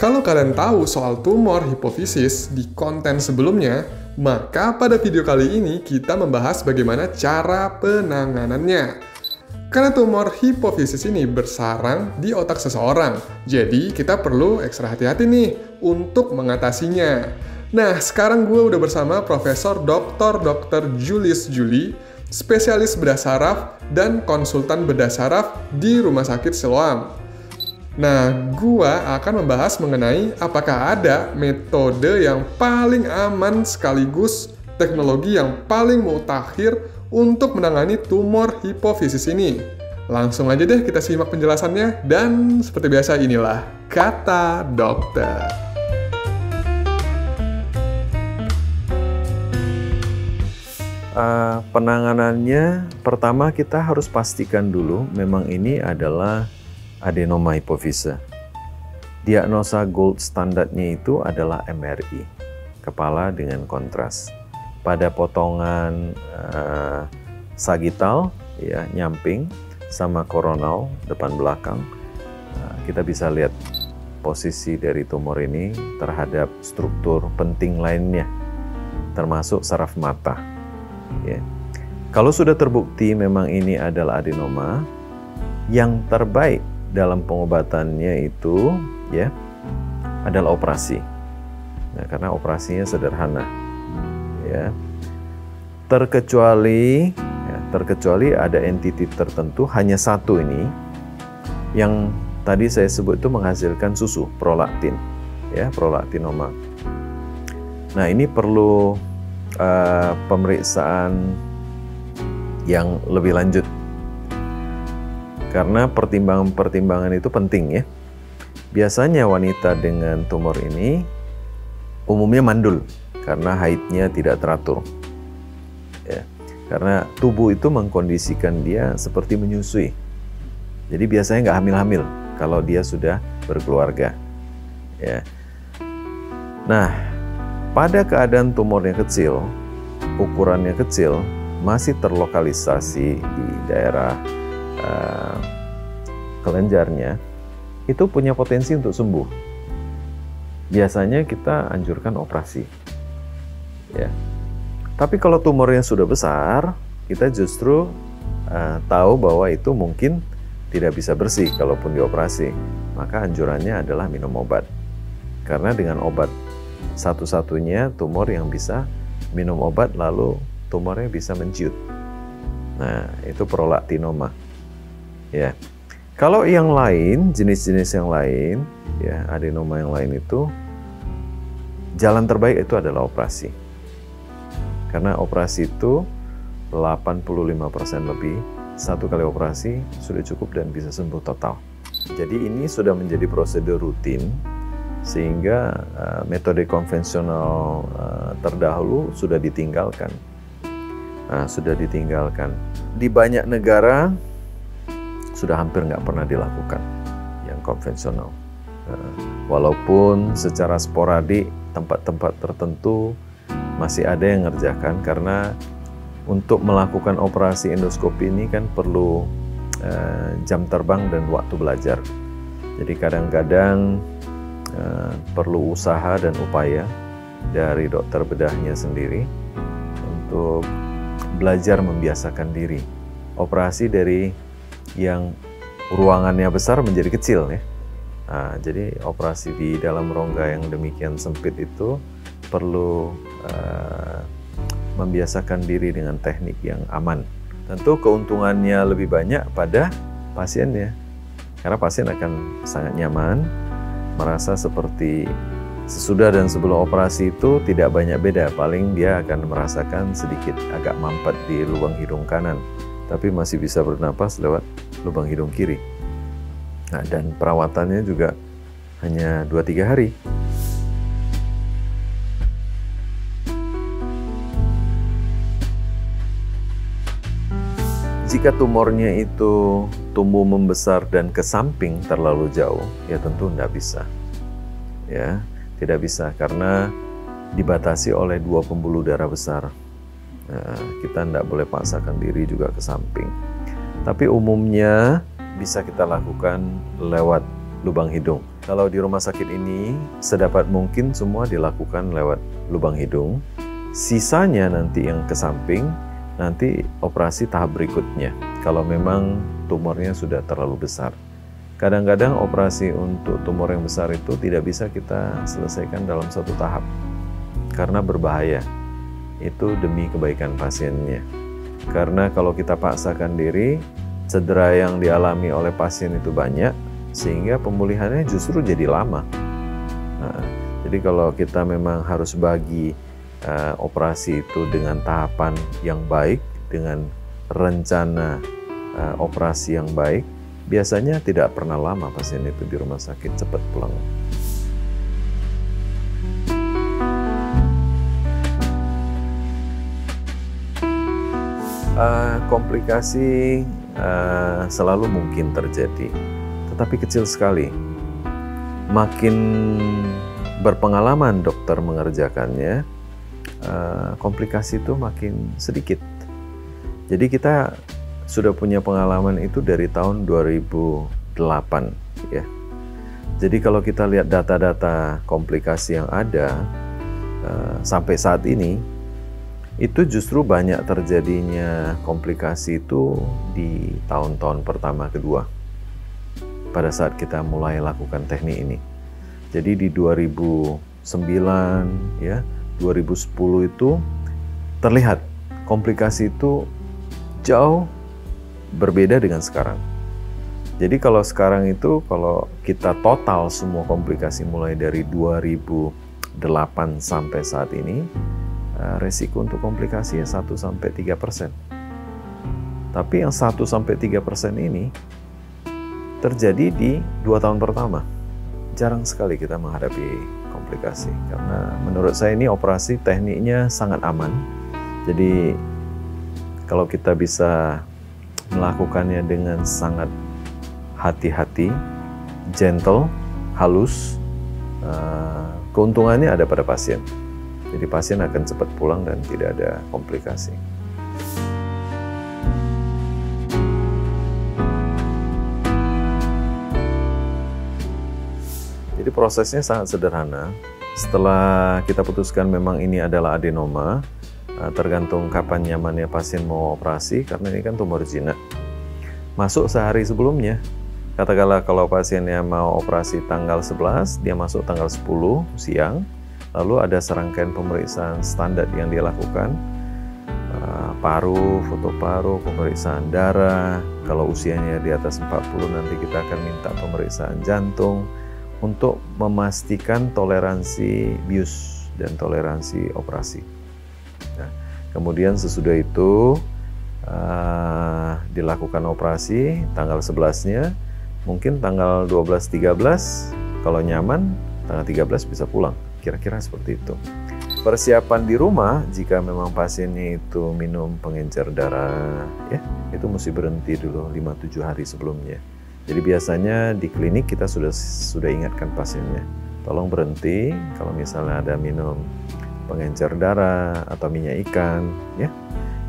Kalau kalian tahu soal tumor hipofisis di konten sebelumnya, maka pada video kali ini kita membahas bagaimana cara penanganannya. Karena tumor hipofisis ini bersarang di otak seseorang, jadi kita perlu ekstra hati-hati nih untuk mengatasinya. Nah, sekarang gue udah bersama Profesor Dr. Dr. Julius Juli, spesialis bedah saraf dan konsultan bedah saraf di Rumah Sakit Siloam. Nah, gua akan membahas mengenai apakah ada metode yang paling aman sekaligus teknologi yang paling mutakhir untuk menangani tumor hipofisis ini. Langsung aja deh kita simak penjelasannya dan seperti biasa inilah kata dokter. Uh, penanganannya pertama kita harus pastikan dulu memang ini adalah adenoma hipofisa. Diagnosa gold standarnya itu adalah MRI, kepala dengan kontras. Pada potongan uh, sagital, ya nyamping, sama koronal depan belakang, uh, kita bisa lihat posisi dari tumor ini terhadap struktur penting lainnya, termasuk saraf mata. Ya. Kalau sudah terbukti memang ini adalah adenoma, yang terbaik dalam pengobatannya itu ya adalah operasi. Nah, karena operasinya sederhana. Ya. Terkecuali ya, terkecuali ada entiti tertentu hanya satu ini yang tadi saya sebut itu menghasilkan susu prolaktin ya prolaktinoma. Nah, ini perlu uh, pemeriksaan yang lebih lanjut karena pertimbangan-pertimbangan itu penting ya. Biasanya wanita dengan tumor ini umumnya mandul karena haidnya tidak teratur. Ya, karena tubuh itu mengkondisikan dia seperti menyusui. Jadi biasanya nggak hamil-hamil kalau dia sudah berkeluarga. Ya. Nah, pada keadaan tumornya kecil, ukurannya kecil, masih terlokalisasi di daerah uh, kelenjarnya itu punya potensi untuk sembuh. Biasanya kita anjurkan operasi. Ya. Tapi kalau tumornya sudah besar, kita justru uh, tahu bahwa itu mungkin tidak bisa bersih kalaupun dioperasi. Maka anjurannya adalah minum obat. Karena dengan obat satu-satunya tumor yang bisa minum obat lalu tumornya bisa menciut. Nah, itu prolaktinoma. Ya. Kalau yang lain, jenis-jenis yang lain, ya adenoma yang lain itu jalan terbaik itu adalah operasi. Karena operasi itu 85% lebih satu kali operasi sudah cukup dan bisa sembuh total. Jadi ini sudah menjadi prosedur rutin sehingga uh, metode konvensional uh, terdahulu sudah ditinggalkan. Uh, sudah ditinggalkan. Di banyak negara sudah hampir nggak pernah dilakukan yang konvensional. Eh, walaupun secara sporadik tempat-tempat tertentu masih ada yang ngerjakan karena untuk melakukan operasi endoskopi ini kan perlu uh, jam terbang dan waktu belajar. Jadi kadang-kadang uh, perlu usaha dan upaya dari dokter bedahnya sendiri untuk belajar membiasakan diri. Operasi dari yang ruangannya besar menjadi kecil ya. Nah, jadi operasi di dalam rongga yang demikian sempit itu perlu uh, membiasakan diri dengan teknik yang aman. Tentu keuntungannya lebih banyak pada pasiennya. Karena pasien akan sangat nyaman, merasa seperti sesudah dan sebelum operasi itu tidak banyak beda. Paling dia akan merasakan sedikit agak mampet di lubang hidung kanan tapi masih bisa bernapas lewat lubang hidung kiri. Nah, dan perawatannya juga hanya 2-3 hari. Jika tumornya itu tumbuh membesar dan ke samping terlalu jauh, ya tentu tidak bisa. Ya, tidak bisa karena dibatasi oleh dua pembuluh darah besar Nah, kita tidak boleh paksakan diri juga ke samping. Tapi umumnya bisa kita lakukan lewat lubang hidung. Kalau di rumah sakit ini, sedapat mungkin semua dilakukan lewat lubang hidung. Sisanya nanti yang ke samping, nanti operasi tahap berikutnya. Kalau memang tumornya sudah terlalu besar. Kadang-kadang operasi untuk tumor yang besar itu tidak bisa kita selesaikan dalam satu tahap karena berbahaya. Itu demi kebaikan pasiennya. Karena kalau kita paksakan diri, cedera yang dialami oleh pasien itu banyak, sehingga pemulihannya justru jadi lama. Nah, jadi kalau kita memang harus bagi uh, operasi itu dengan tahapan yang baik, dengan rencana uh, operasi yang baik, biasanya tidak pernah lama pasien itu di rumah sakit cepat pulang. Uh, komplikasi uh, selalu mungkin terjadi, tetapi kecil sekali. Makin berpengalaman dokter mengerjakannya, uh, komplikasi itu makin sedikit. Jadi kita sudah punya pengalaman itu dari tahun 2008 ya. Jadi kalau kita lihat data-data komplikasi yang ada uh, sampai saat ini itu justru banyak terjadinya komplikasi itu di tahun-tahun pertama kedua pada saat kita mulai lakukan teknik ini. Jadi di 2009 ya, 2010 itu terlihat komplikasi itu jauh berbeda dengan sekarang. Jadi kalau sekarang itu kalau kita total semua komplikasi mulai dari 2008 sampai saat ini resiko untuk komplikasi ya 1 sampai 3 persen. Tapi yang 1 sampai 3 persen ini terjadi di dua tahun pertama. Jarang sekali kita menghadapi komplikasi karena menurut saya ini operasi tekniknya sangat aman. Jadi kalau kita bisa melakukannya dengan sangat hati-hati, gentle, halus. Uh, keuntungannya ada pada pasien. Jadi pasien akan cepat pulang dan tidak ada komplikasi. Jadi prosesnya sangat sederhana. Setelah kita putuskan memang ini adalah adenoma, Eh, tergantung kapan nyamannya pasien mau operasi karena ini kan tumor jinak. Masuk sehari sebelumnya. Katakanlah kalau pasiennya mau operasi tanggal 11, dia masuk tanggal 10 siang. Lalu ada serangkaian pemeriksaan standar yang dia lakukan. Eh, paru, foto paru, pemeriksaan darah. Kalau usianya di atas 40 nanti kita akan minta pemeriksaan jantung untuk memastikan toleransi bius dan toleransi operasi. Kemudian sesudah itu uh, dilakukan operasi tanggal 11-nya, mungkin tanggal 12-13 kalau nyaman tanggal 13 bisa pulang. Kira-kira seperti itu. Persiapan di rumah jika memang pasiennya itu minum pengencer darah ya, itu mesti berhenti dulu 5-7 hari sebelumnya. Jadi biasanya di klinik kita sudah sudah ingatkan pasiennya, tolong berhenti kalau misalnya ada minum pengencer darah atau minyak ikan ya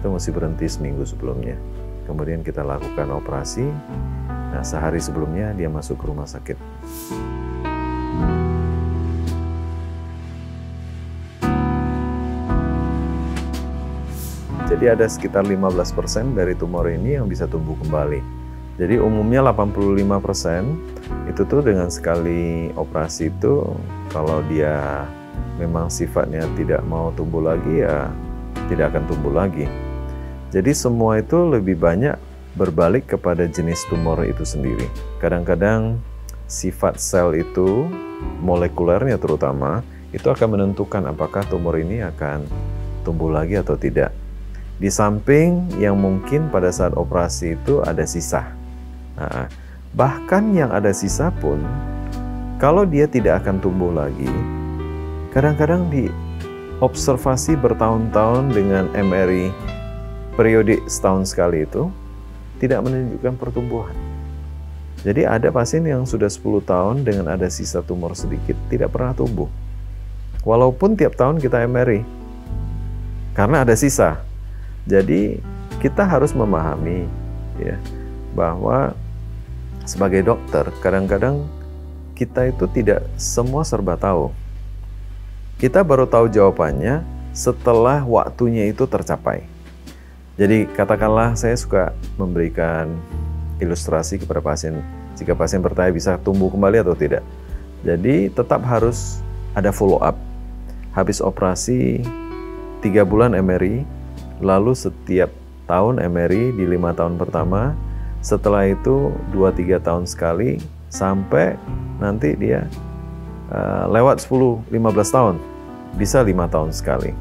itu mesti berhenti seminggu sebelumnya kemudian kita lakukan operasi nah sehari sebelumnya dia masuk ke rumah sakit jadi ada sekitar 15% dari tumor ini yang bisa tumbuh kembali jadi umumnya 85% itu tuh dengan sekali operasi itu kalau dia memang sifatnya tidak mau tumbuh lagi ya tidak akan tumbuh lagi. Jadi semua itu lebih banyak berbalik kepada jenis tumor itu sendiri. Kadang-kadang sifat sel itu molekulernya terutama itu akan menentukan apakah tumor ini akan tumbuh lagi atau tidak. Di samping yang mungkin pada saat operasi itu ada sisa. Nah, bahkan yang ada sisa pun kalau dia tidak akan tumbuh lagi, Kadang-kadang di observasi bertahun-tahun dengan MRI periode setahun sekali itu tidak menunjukkan pertumbuhan. Jadi ada pasien yang sudah 10 tahun dengan ada sisa tumor sedikit tidak pernah tumbuh. Walaupun tiap tahun kita MRI. Karena ada sisa. Jadi kita harus memahami ya bahwa sebagai dokter kadang-kadang kita itu tidak semua serba tahu. Kita baru tahu jawabannya setelah waktunya itu tercapai. Jadi katakanlah saya suka memberikan ilustrasi kepada pasien jika pasien bertanya bisa tumbuh kembali atau tidak. Jadi tetap harus ada follow up. Habis operasi tiga bulan MRI, lalu setiap tahun MRI di lima tahun pertama, setelah itu 2-3 tahun sekali sampai nanti dia uh, lewat 10-15 tahun bisa lima tahun sekali.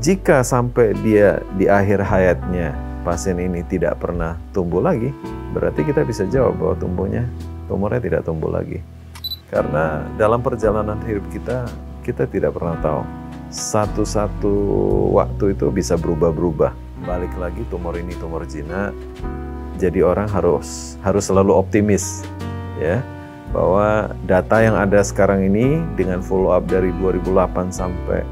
Jika sampai dia di akhir hayatnya pasien ini tidak pernah tumbuh lagi, berarti kita bisa jawab bahwa tumbuhnya tumornya tidak tumbuh lagi. Karena dalam perjalanan hidup kita, kita tidak pernah tahu. Satu-satu waktu itu bisa berubah-berubah. Balik lagi tumor ini tumor jinak. Jadi orang harus harus selalu optimis ya bahwa data yang ada sekarang ini dengan follow up dari 2008 sampai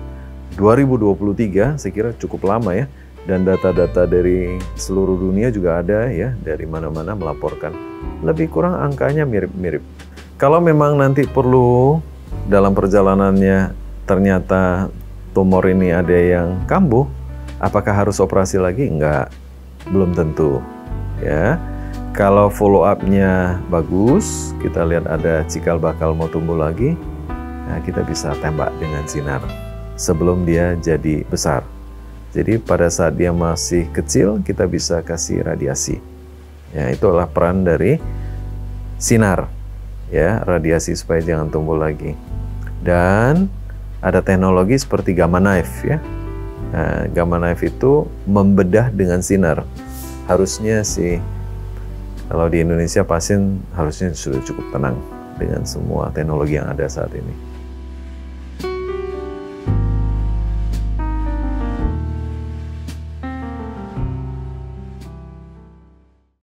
2023 saya kira cukup lama ya dan data-data dari seluruh dunia juga ada ya dari mana-mana melaporkan lebih kurang angkanya mirip-mirip. Kalau memang nanti perlu dalam perjalanannya ternyata tumor ini ada yang kambuh, apakah harus operasi lagi? Enggak, belum tentu. Ya, kalau follow up-nya bagus, kita lihat ada cikal bakal mau tumbuh lagi, nah kita bisa tembak dengan sinar sebelum dia jadi besar. Jadi pada saat dia masih kecil, kita bisa kasih radiasi. Ya, itu adalah peran dari sinar. Ya, radiasi supaya jangan tumbuh lagi. Dan ada teknologi seperti gamma knife ya. Nah, gamma knife itu membedah dengan sinar. Harusnya sih kalau di Indonesia pasien harusnya sudah cukup tenang dengan semua teknologi yang ada saat ini.